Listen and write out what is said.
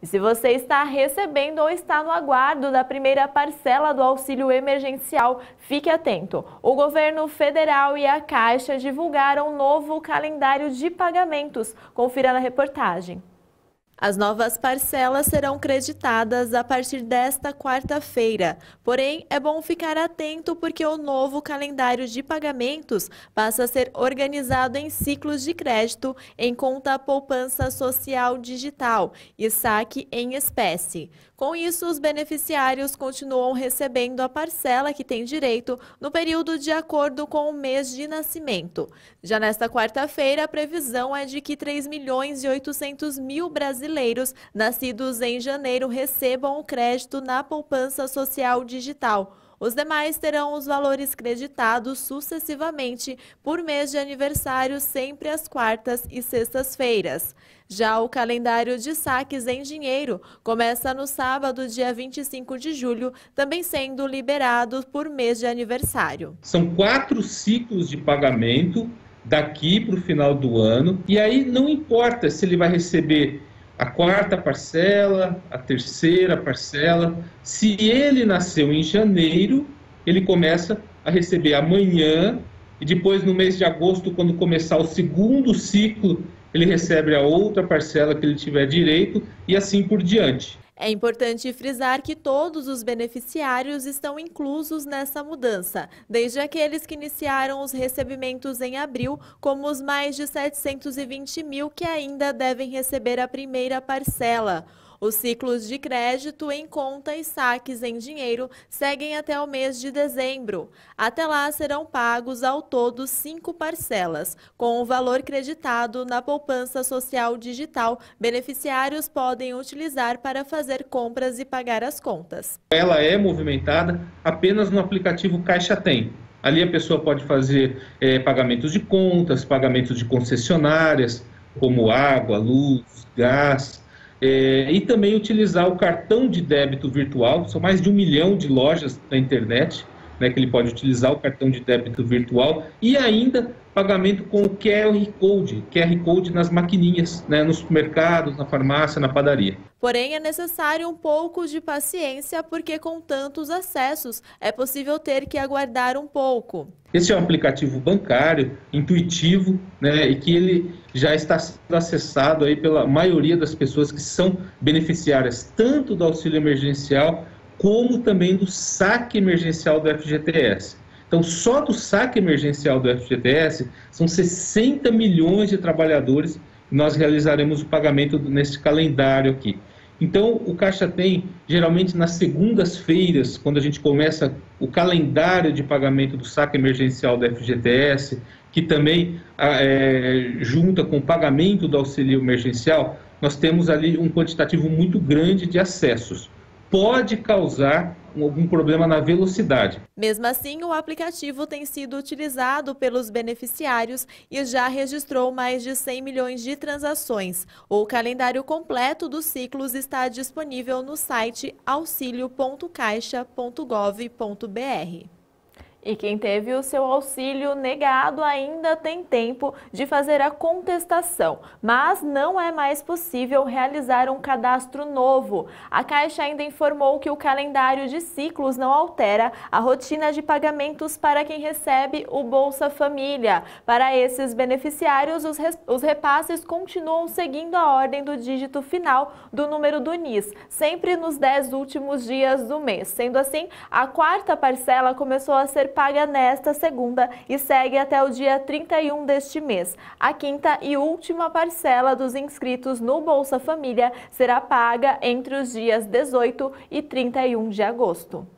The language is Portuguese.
E se você está recebendo ou está no aguardo da primeira parcela do auxílio emergencial, fique atento. O governo federal e a Caixa divulgaram um novo calendário de pagamentos. Confira na reportagem. As novas parcelas serão creditadas a partir desta quarta-feira. Porém, é bom ficar atento porque o novo calendário de pagamentos passa a ser organizado em ciclos de crédito em conta poupança social digital e saque em espécie. Com isso, os beneficiários continuam recebendo a parcela que tem direito no período de acordo com o mês de nascimento. Já nesta quarta-feira, a previsão é de que 3 milhões e 800 mil brasileiros brasileiros nascidos em janeiro recebam o crédito na poupança social digital. Os demais terão os valores creditados sucessivamente por mês de aniversário, sempre às quartas e sextas-feiras. Já o calendário de saques em dinheiro começa no sábado, dia 25 de julho, também sendo liberado por mês de aniversário. São quatro ciclos de pagamento daqui para o final do ano, e aí não importa se ele vai receber a quarta parcela, a terceira parcela. Se ele nasceu em janeiro, ele começa a receber amanhã e depois no mês de agosto, quando começar o segundo ciclo, ele recebe a outra parcela que ele tiver direito e assim por diante. É importante frisar que todos os beneficiários estão inclusos nessa mudança, desde aqueles que iniciaram os recebimentos em abril, como os mais de 720 mil que ainda devem receber a primeira parcela. Os ciclos de crédito em conta e saques em dinheiro seguem até o mês de dezembro. Até lá serão pagos ao todo cinco parcelas, com o valor creditado na poupança social digital. Beneficiários podem utilizar para fazer compras e pagar as contas. Ela é movimentada apenas no aplicativo Caixa Tem. Ali a pessoa pode fazer é, pagamentos de contas, pagamentos de concessionárias, como água, luz, gás, é, e também utilizar o cartão de débito virtual, são mais de um milhão de lojas na internet, né, que ele pode utilizar o cartão de débito virtual e ainda pagamento com o QR Code, QR Code nas maquininhas, né, nos supermercados, na farmácia, na padaria. Porém, é necessário um pouco de paciência, porque com tantos acessos é possível ter que aguardar um pouco. Esse é um aplicativo bancário, intuitivo, né, e que ele já está sendo acessado aí pela maioria das pessoas que são beneficiárias tanto do auxílio emergencial como também do saque emergencial do FGTS. Então, só do saque emergencial do FGTS, são 60 milhões de trabalhadores que nós realizaremos o pagamento nesse calendário aqui. Então, o Caixa tem, geralmente nas segundas-feiras, quando a gente começa o calendário de pagamento do saque emergencial do FGTS, que também é, junta com o pagamento do auxílio emergencial, nós temos ali um quantitativo muito grande de acessos pode causar algum problema na velocidade. Mesmo assim, o aplicativo tem sido utilizado pelos beneficiários e já registrou mais de 100 milhões de transações. O calendário completo dos ciclos está disponível no site auxilio.caixa.gov.br. E quem teve o seu auxílio negado ainda tem tempo de fazer a contestação, mas não é mais possível realizar um cadastro novo. A Caixa ainda informou que o calendário de ciclos não altera a rotina de pagamentos para quem recebe o Bolsa Família. Para esses beneficiários, os, os repasses continuam seguindo a ordem do dígito final do número do NIS, sempre nos 10 últimos dias do mês. Sendo assim, a quarta parcela começou a ser paga nesta segunda e segue até o dia 31 deste mês. A quinta e última parcela dos inscritos no Bolsa Família será paga entre os dias 18 e 31 de agosto.